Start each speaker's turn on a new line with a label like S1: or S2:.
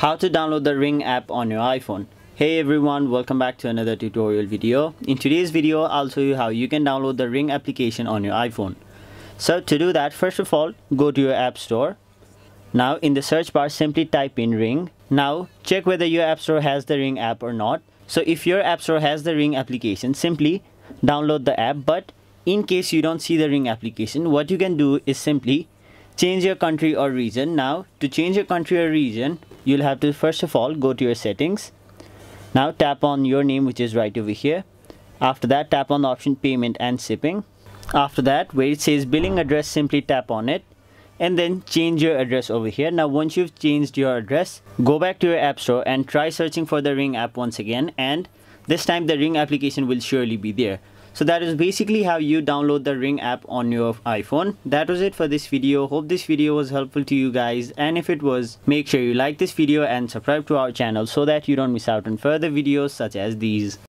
S1: How to download the Ring app on your iPhone. Hey everyone, welcome back to another tutorial video. In today's video, I'll show you how you can download the Ring application on your iPhone. So to do that, first of all, go to your app store. Now in the search bar, simply type in Ring. Now check whether your app store has the Ring app or not. So if your app store has the Ring application, simply download the app. But in case you don't see the Ring application, what you can do is simply change your country or region. Now to change your country or region, you'll have to first of all go to your settings. Now tap on your name which is right over here. After that tap on the option payment and shipping. After that where it says billing address simply tap on it and then change your address over here now once you've changed your address go back to your app store and try searching for the ring app once again and this time the ring application will surely be there so that is basically how you download the Ring app on your iPhone. That was it for this video. Hope this video was helpful to you guys and if it was, make sure you like this video and subscribe to our channel so that you don't miss out on further videos such as these.